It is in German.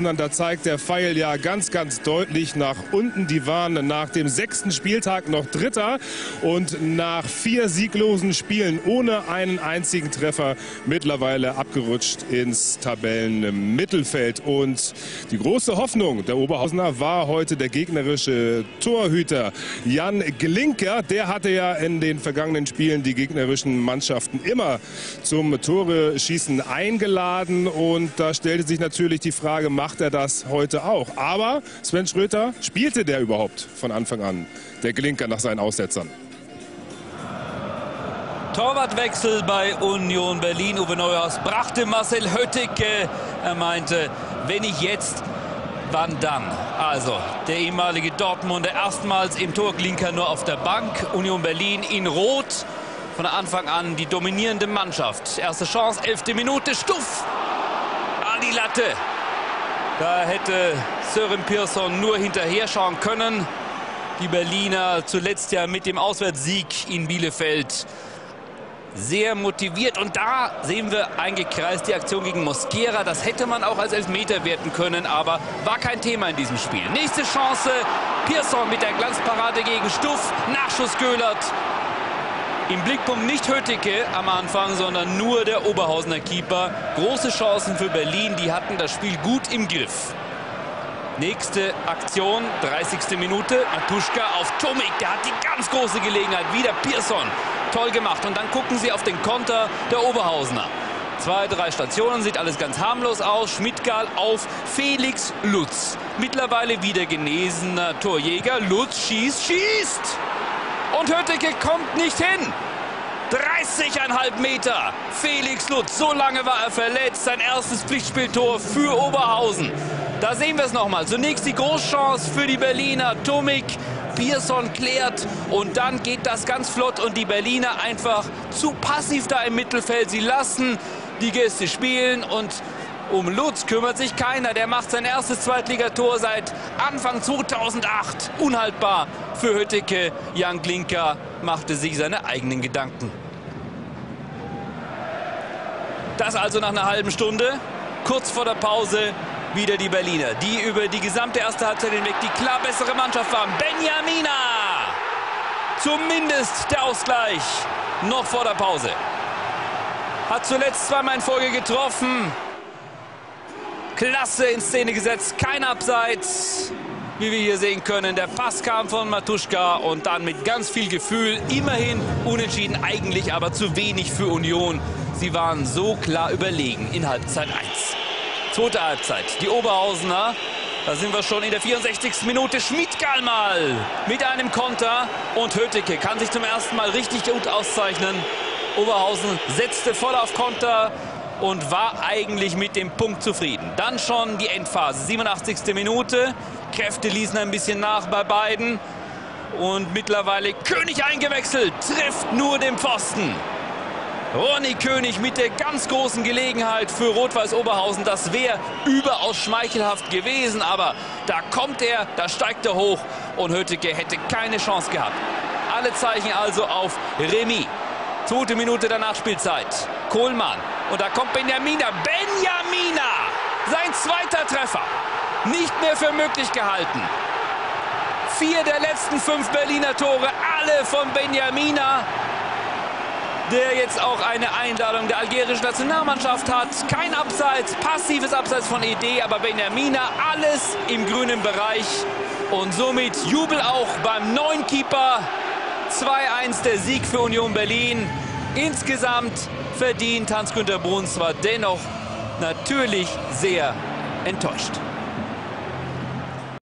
Da zeigt der Pfeil ja ganz, ganz deutlich nach unten. Die waren nach dem sechsten Spieltag noch Dritter und nach vier sieglosen Spielen ohne einen einzigen Treffer mittlerweile abgerutscht ins Tabellenmittelfeld. Und die große Hoffnung der Oberhausener war heute der gegnerische Torhüter Jan Glinker. Der hatte ja in den vergangenen Spielen die gegnerischen Mannschaften immer zum Tore-Schießen eingeladen. Und da stellte sich natürlich die Frage, macht er das heute auch. Aber Sven Schröter, spielte der überhaupt von Anfang an, der Glinker nach seinen Aussetzern? Torwartwechsel bei Union Berlin. Uwe Neuhaus brachte Marcel Höttike. Er meinte, wenn ich jetzt, wann dann? Also, der ehemalige Dortmunder erstmals im Tor, Glinker nur auf der Bank. Union Berlin in Rot. Von Anfang an die dominierende Mannschaft. Erste Chance, elfte Minute, Stuff an die Latte. Da hätte Sören Pearson nur hinterher schauen können. Die Berliner zuletzt ja mit dem Auswärtssieg in Bielefeld sehr motiviert. Und da sehen wir eingekreist die Aktion gegen Mosquera. Das hätte man auch als Elfmeter werten können, aber war kein Thema in diesem Spiel. Nächste Chance. Pearson mit der Glanzparade gegen Stuff. Nachschuss Göhlert. Im Blickpunkt nicht Höttike am Anfang, sondern nur der Oberhausener Keeper. Große Chancen für Berlin, die hatten das Spiel gut im Griff. Nächste Aktion, 30. Minute. Matuschka auf Tomik, der hat die ganz große Gelegenheit. Wieder Pearson, toll gemacht. Und dann gucken sie auf den Konter der Oberhausener. Zwei, drei Stationen, sieht alles ganz harmlos aus. Schmidtgal auf Felix Lutz. Mittlerweile wieder genesener Torjäger. Lutz schießt, schießt! Und Hötteke kommt nicht hin. 30,5 Meter. Felix Lutz, so lange war er verletzt. Sein erstes Pflichtspieltor für Oberhausen. Da sehen wir es nochmal. Zunächst die Großchance für die Berliner. Tomik, Pierson klärt und dann geht das ganz flott und die Berliner einfach zu passiv da im Mittelfeld. Sie lassen die Gäste spielen und um Lutz kümmert sich keiner. Der macht sein erstes Zweitligator seit Anfang 2008. Unhaltbar für Hütteke. Jan Klinker machte sich seine eigenen Gedanken. Das also nach einer halben Stunde. Kurz vor der Pause wieder die Berliner, die über die gesamte erste Halbzeit hinweg die klar bessere Mannschaft waren. Benjamina! Zumindest der Ausgleich noch vor der Pause. Hat zuletzt zweimal in Folge getroffen. Klasse in Szene gesetzt, kein Abseits, wie wir hier sehen können. Der Pass kam von Matuschka und dann mit ganz viel Gefühl, immerhin unentschieden, eigentlich aber zu wenig für Union. Sie waren so klar überlegen in Halbzeit 1. Zweite Halbzeit, die Oberhausener, da sind wir schon in der 64. Minute. Schmidgal mal mit einem Konter und Hötteke kann sich zum ersten Mal richtig gut auszeichnen. Oberhausen setzte voll auf Konter, und war eigentlich mit dem Punkt zufrieden. Dann schon die Endphase, 87. Minute. Kräfte ließen ein bisschen nach bei beiden. Und mittlerweile König eingewechselt, trifft nur den Pfosten. Ronny König mit der ganz großen Gelegenheit für Rot-Weiß Oberhausen. Das wäre überaus schmeichelhaft gewesen, aber da kommt er, da steigt er hoch und Hötteke hätte keine Chance gehabt. Alle Zeichen also auf Remis. Zweite Minute der Nachspielzeit. Kohlmann. Und da kommt Benjamina. Benjamina! Sein zweiter Treffer. Nicht mehr für möglich gehalten. Vier der letzten fünf Berliner Tore, alle von Benjamina, der jetzt auch eine Einladung der algerischen Nationalmannschaft hat. Kein Abseits, passives Abseits von ED, aber Benjamina, alles im grünen Bereich. Und somit Jubel auch beim neuen Keeper 2-1 der Sieg für Union Berlin. Insgesamt verdient Hans-Günter Bruns war dennoch natürlich sehr enttäuscht.